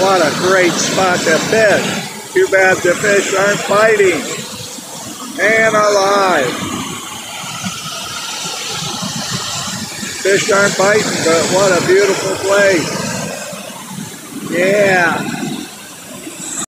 What a great spot to fish. Too bad the fish aren't biting. And alive. Fish aren't biting, but what a beautiful place. Yeah.